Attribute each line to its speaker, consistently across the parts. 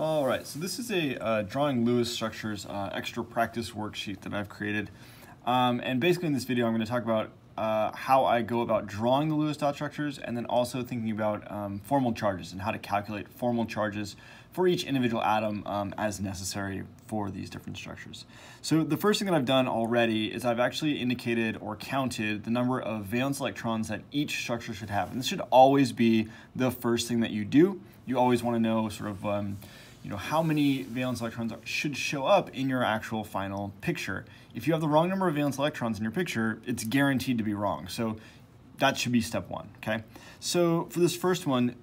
Speaker 1: All right, so this is a uh, drawing Lewis structures uh, extra practice worksheet that I've created. Um, and basically in this video, I'm going to talk about uh, how I go about drawing the Lewis dot structures and then also thinking about um, formal charges and how to calculate formal charges for each individual atom um, as necessary for these different structures. So the first thing that I've done already is I've actually indicated or counted the number of valence electrons that each structure should have. And this should always be the first thing that you do. You always want to know sort of um, you know, how many valence electrons should show up in your actual final picture. If you have the wrong number of valence electrons in your picture, it's guaranteed to be wrong. So that should be step one, okay? So for this first one,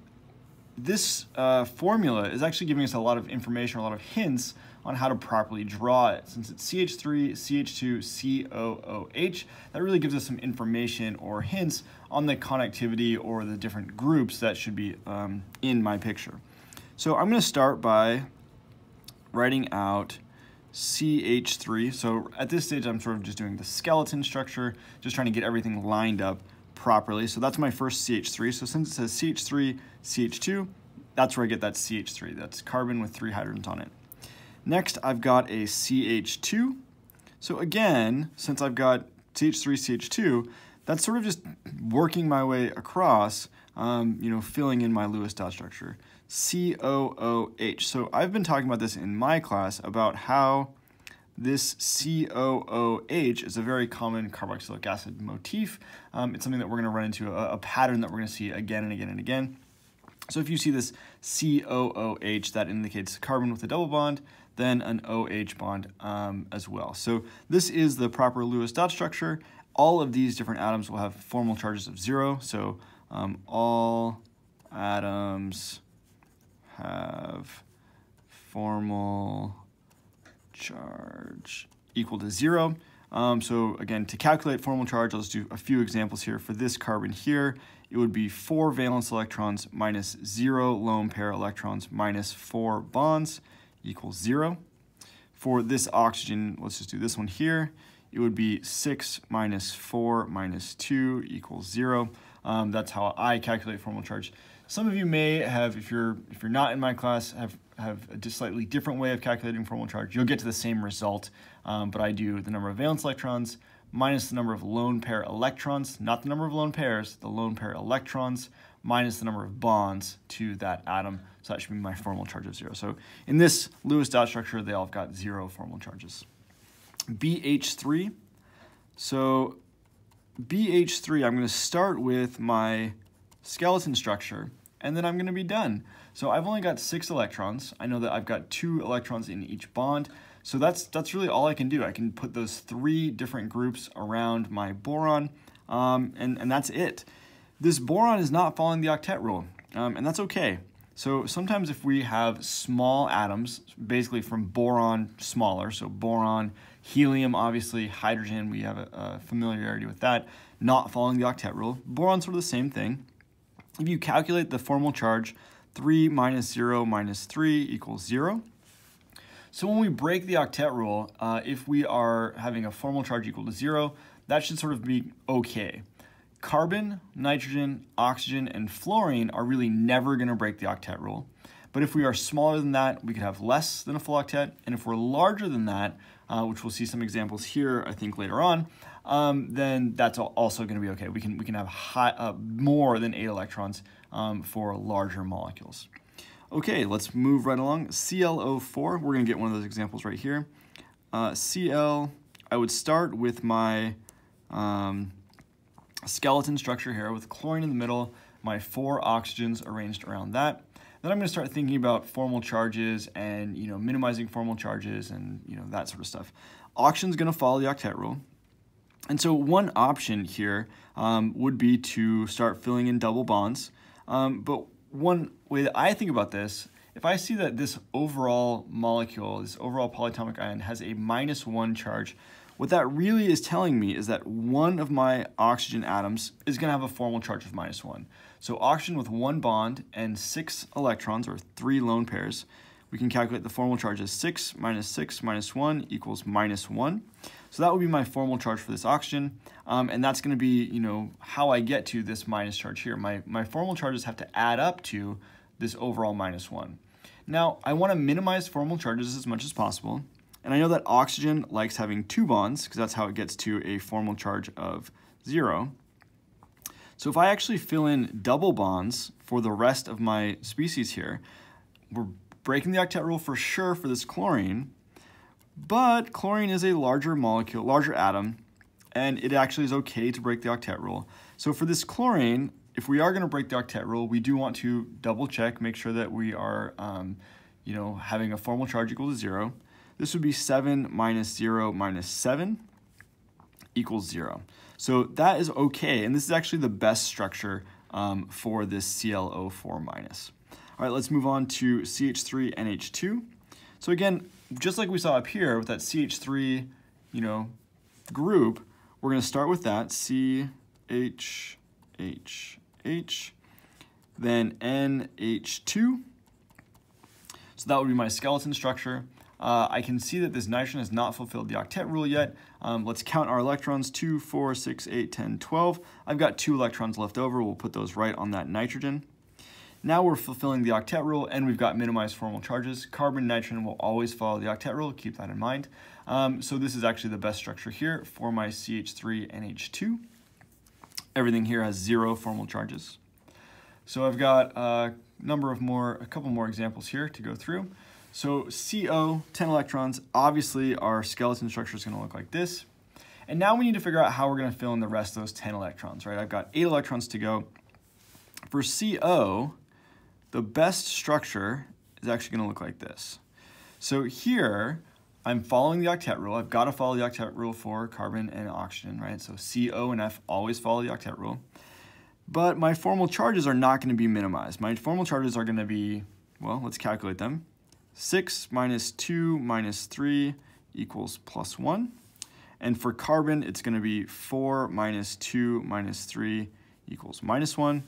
Speaker 1: this uh, formula is actually giving us a lot of information, a lot of hints on how to properly draw it. Since it's CH3, CH2, COOH, that really gives us some information or hints on the connectivity or the different groups that should be um, in my picture. So I'm going to start by writing out CH3. So at this stage, I'm sort of just doing the skeleton structure, just trying to get everything lined up properly. So that's my first CH3. So since it says CH3, CH2, that's where I get that CH3. That's carbon with three hydrogens on it. Next, I've got a CH2. So again, since I've got CH3, CH2, that's sort of just working my way across, um, you know, filling in my Lewis dot structure. COOH. So I've been talking about this in my class about how this COOH is a very common carboxylic acid motif. Um, it's something that we're going to run into, a, a pattern that we're going to see again and again and again. So if you see this COOH, that indicates carbon with a double bond, then an OH bond um, as well. So this is the proper Lewis dot structure. All of these different atoms will have formal charges of zero. So um, all atoms have formal charge equal to zero. Um, so again, to calculate formal charge, I'll just do a few examples here. For this carbon here, it would be four valence electrons minus zero lone pair electrons minus four bonds equals zero. For this oxygen, let's just do this one here, it would be six minus four minus two equals zero. Um, that's how I calculate formal charge. Some of you may have, if you're if you're not in my class, have have a slightly different way of calculating formal charge. You'll get to the same result, um, but I do the number of valence electrons minus the number of lone pair electrons, not the number of lone pairs, the lone pair electrons minus the number of bonds to that atom. So that should be my formal charge of zero. So in this Lewis dot structure, they all have got zero formal charges. BH3. So BH3, I'm going to start with my skeleton structure, and then I'm going to be done. So I've only got six electrons. I know that I've got two electrons in each bond. So that's, that's really all I can do. I can put those three different groups around my boron, um, and, and that's it. This boron is not following the octet rule, um, and that's okay. So sometimes if we have small atoms, basically from boron smaller, so boron, helium, obviously, hydrogen, we have a, a familiarity with that, not following the octet rule. Boron's sort of the same thing. If you calculate the formal charge, 3 minus 0 minus 3 equals 0. So when we break the octet rule, uh, if we are having a formal charge equal to 0, that should sort of be okay. Carbon, nitrogen, oxygen, and fluorine are really never going to break the octet rule. But if we are smaller than that, we could have less than a full octet. And if we're larger than that, uh, which we'll see some examples here, I think later on, um, then that's also going to be okay. We can, we can have high, uh, more than eight electrons um, for larger molecules. Okay, let's move right along. ClO4, we're going to get one of those examples right here. Uh, Cl, I would start with my um, skeleton structure here with chlorine in the middle, my four oxygens arranged around that. Then I'm going to start thinking about formal charges and you know minimizing formal charges and you know that sort of stuff. Oxygen's going to follow the octet rule. And so one option here um, would be to start filling in double bonds. Um, but one way that I think about this, if I see that this overall molecule, this overall polyatomic ion has a minus one charge, what that really is telling me is that one of my oxygen atoms is going to have a formal charge of minus one. So oxygen with one bond and six electrons, or three lone pairs, we can calculate the formal charge as 6 minus 6 minus 1 equals minus 1. So that would be my formal charge for this oxygen, um, and that's going to be, you know, how I get to this minus charge here. My, my formal charges have to add up to this overall minus 1. Now, I want to minimize formal charges as much as possible. And I know that oxygen likes having two bonds because that's how it gets to a formal charge of zero. So if I actually fill in double bonds for the rest of my species here, we're breaking the octet rule for sure for this chlorine, but chlorine is a larger molecule, larger atom, and it actually is okay to break the octet rule. So for this chlorine, if we are going to break the octet rule, we do want to double check, make sure that we are, um, you know, having a formal charge equal to zero. This would be 7 minus 0 minus 7 equals 0. So that is okay, and this is actually the best structure um, for this ClO4 minus. All right, let's move on to CH3NH2. So again, just like we saw up here with that CH3, you know, group, we're going to start with that, CH, H, H, then NH2. So that would be my skeleton structure. Uh, I can see that this nitrogen has not fulfilled the octet rule yet. Um, let's count our electrons, 2, 4, 6, 8, 10, 12. I've got two electrons left over. We'll put those right on that nitrogen. Now we're fulfilling the octet rule and we've got minimized formal charges. Carbon nitrogen will always follow the octet rule, keep that in mind. Um, so this is actually the best structure here for my CH3NH2. Everything here has zero formal charges. So I've got a number of more, a couple more examples here to go through. So CO, 10 electrons, obviously our skeleton structure is going to look like this. And now we need to figure out how we're going to fill in the rest of those 10 electrons, right? I've got 8 electrons to go. For CO, the best structure is actually going to look like this. So here, I'm following the octet rule. I've got to follow the octet rule for carbon and oxygen, right? So CO and F always follow the octet rule. But my formal charges are not going to be minimized. My formal charges are going to be, well, let's calculate them. 6 minus 2 minus 3 equals plus 1. And for carbon, it's going to be 4 minus 2 minus 3 equals minus 1.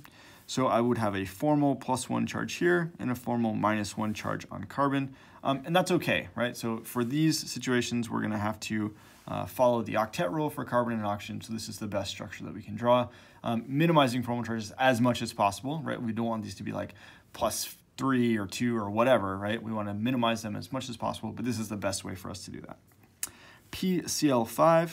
Speaker 1: So I would have a formal plus 1 charge here and a formal minus 1 charge on carbon. Um, and that's okay, right? So for these situations, we're going to have to uh, follow the octet rule for carbon and oxygen. So this is the best structure that we can draw. Um, minimizing formal charges as much as possible, right? We don't want these to be like plus three or two or whatever, right? We want to minimize them as much as possible, but this is the best way for us to do that. PCl5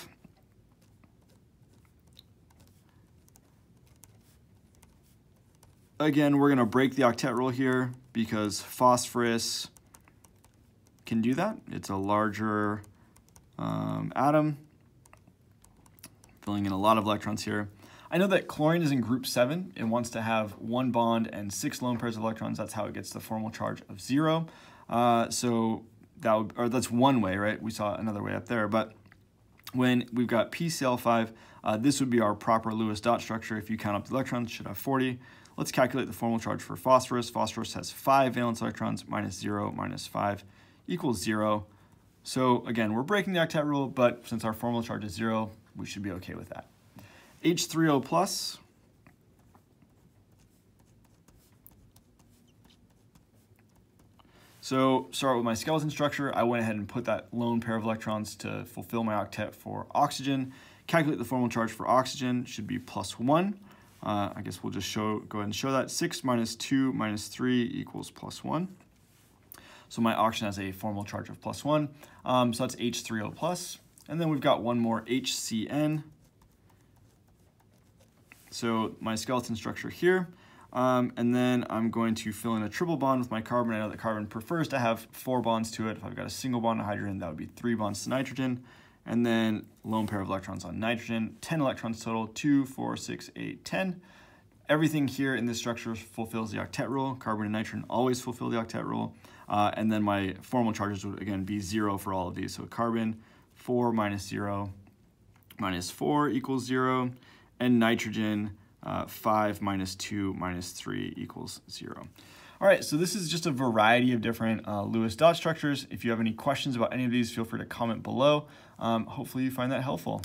Speaker 1: Again, we're going to break the octet rule here because phosphorus can do that. It's a larger um, atom, filling in a lot of electrons here. I know that chlorine is in group 7 and wants to have one bond and six lone pairs of electrons. That's how it gets the formal charge of 0. Uh, so that would, or that's one way, right? We saw another way up there. But when we've got PCl5, uh, this would be our proper Lewis dot structure. If you count up the electrons, should have 40. Let's calculate the formal charge for phosphorus. Phosphorus has 5 valence electrons, minus 0 minus 5 equals 0. So again, we're breaking the octet rule, but since our formal charge is 0, we should be okay with that. H3O plus. So start with my skeleton structure. I went ahead and put that lone pair of electrons to fulfill my octet for oxygen. Calculate the formal charge for oxygen should be plus one. Uh, I guess we'll just show, go ahead and show that. Six minus two minus three equals plus one. So my oxygen has a formal charge of plus one. Um, so that's H3O plus. And then we've got one more HCN so my skeleton structure here. Um, and then I'm going to fill in a triple bond with my carbon. I know that carbon prefers to have four bonds to it. If I've got a single bond to hydrogen, that would be three bonds to nitrogen. And then lone pair of electrons on nitrogen, 10 electrons total, two, four, six, eight, 10. Everything here in this structure fulfills the octet rule. Carbon and nitrogen always fulfill the octet rule. Uh, and then my formal charges would again be zero for all of these. So carbon, four minus zero minus four equals zero and nitrogen, uh, 5 minus 2 minus 3 equals 0. All right, so this is just a variety of different uh, Lewis dot structures. If you have any questions about any of these, feel free to comment below. Um, hopefully you find that helpful.